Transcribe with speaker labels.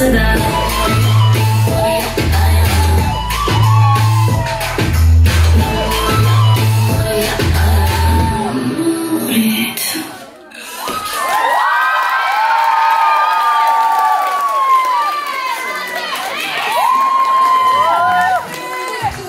Speaker 1: da da da.